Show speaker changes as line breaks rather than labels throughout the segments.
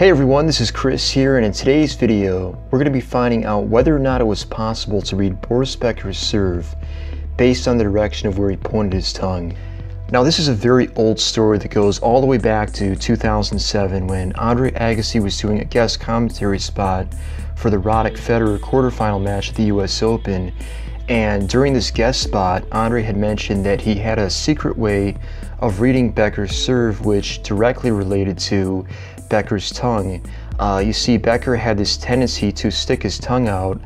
Hey everyone, this is Chris here, and in today's video, we're going to be finding out whether or not it was possible to read Boris Becker's serve based on the direction of where he pointed his tongue. Now, this is a very old story that goes all the way back to 2007 when Andre Agassi was doing a guest commentary spot for the Roddick Federer quarterfinal match at the US Open. And during this guest spot, Andre had mentioned that he had a secret way of reading Becker's serve, which directly related to Becker's tongue. Uh, you see, Becker had this tendency to stick his tongue out,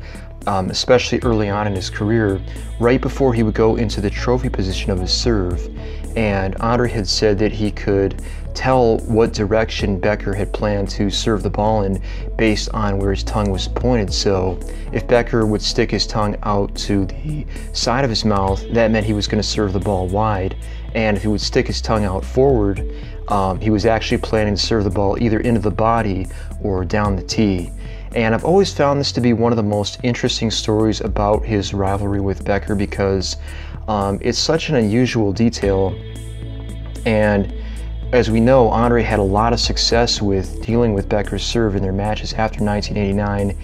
um, especially early on in his career, right before he would go into the trophy position of his serve. And Andre had said that he could tell what direction Becker had planned to serve the ball in based on where his tongue was pointed. So if Becker would stick his tongue out to the side of his mouth, that meant he was going to serve the ball wide. And if he would stick his tongue out forward, um, he was actually planning to serve the ball either into the body or down the T. And I've always found this to be one of the most interesting stories about his rivalry with Becker because um, it's such an unusual detail. And as we know, Andre had a lot of success with dealing with Becker's serve in their matches after 1989.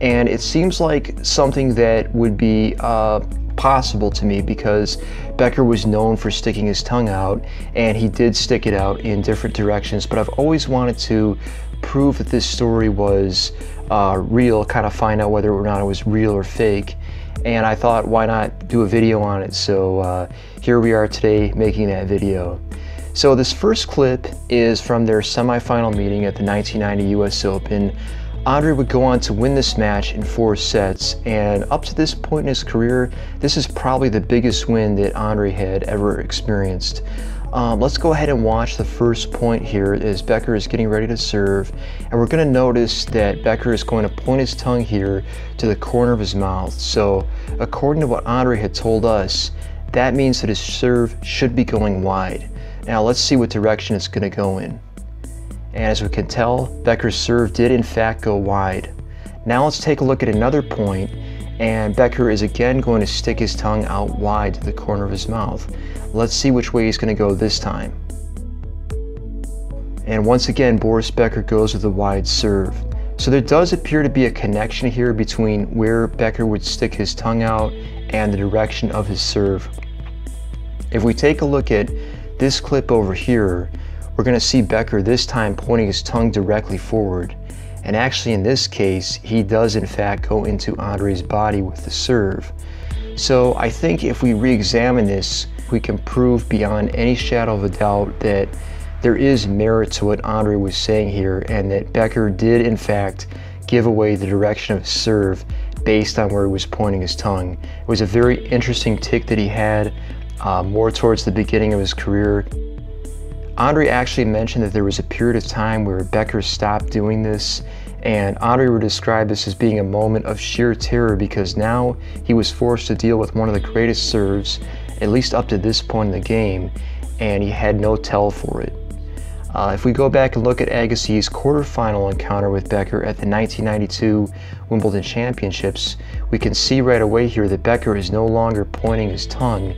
And it seems like something that would be uh, possible to me because Becker was known for sticking his tongue out and he did stick it out in different directions. But I've always wanted to prove that this story was uh, real, kind of find out whether or not it was real or fake. And I thought, why not do a video on it? So uh, here we are today making that video. So this first clip is from their semifinal meeting at the 1990 US Open. Andre would go on to win this match in four sets, and up to this point in his career, this is probably the biggest win that Andre had ever experienced. Um, let's go ahead and watch the first point here as Becker is getting ready to serve, and we're going to notice that Becker is going to point his tongue here to the corner of his mouth. So, according to what Andre had told us, that means that his serve should be going wide. Now let's see what direction it's going to go in. And as we can tell, Becker's serve did in fact go wide. Now let's take a look at another point and Becker is again going to stick his tongue out wide to the corner of his mouth. Let's see which way he's going to go this time. And once again, Boris Becker goes with a wide serve. So there does appear to be a connection here between where Becker would stick his tongue out and the direction of his serve. If we take a look at this clip over here, we're going to see Becker this time pointing his tongue directly forward. And actually in this case, he does in fact go into Andre's body with the serve. So I think if we re-examine this, we can prove beyond any shadow of a doubt that there is merit to what Andre was saying here and that Becker did in fact give away the direction of his serve based on where he was pointing his tongue. It was a very interesting tic that he had uh, more towards the beginning of his career Andre actually mentioned that there was a period of time where Becker stopped doing this, and Andre would describe this as being a moment of sheer terror because now he was forced to deal with one of the greatest serves, at least up to this point in the game, and he had no tell for it. Uh, if we go back and look at Agassi's quarterfinal encounter with Becker at the 1992 Wimbledon Championships, we can see right away here that Becker is no longer pointing his tongue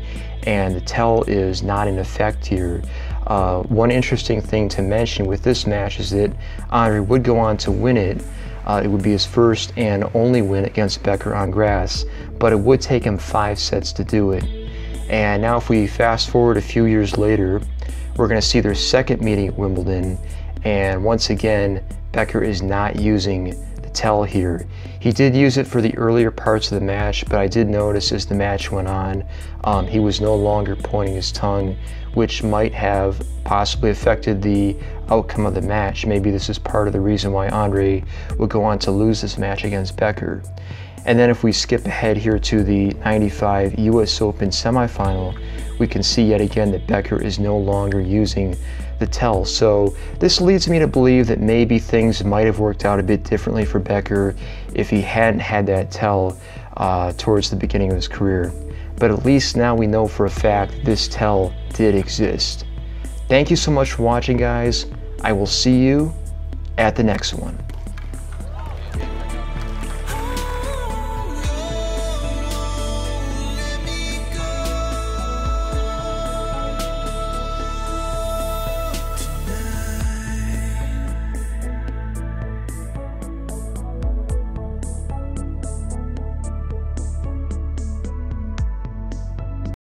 and the tell is not in effect here. Uh, one interesting thing to mention with this match is that Andre would go on to win it. Uh, it would be his first and only win against Becker on grass, but it would take him five sets to do it. And now if we fast forward a few years later, we're going to see their second meeting at Wimbledon, and once again, Becker is not using tell here. He did use it for the earlier parts of the match, but I did notice as the match went on, um, he was no longer pointing his tongue, which might have possibly affected the outcome of the match. Maybe this is part of the reason why Andre would go on to lose this match against Becker. And then if we skip ahead here to the 95 US Open semifinal, we can see yet again that Becker is no longer using the tell. So this leads me to believe that maybe things might have worked out a bit differently for Becker if he hadn't had that tell uh, towards the beginning of his career. But at least now we know for a fact this tell did exist. Thank you so much for watching guys. I will see you at the next one.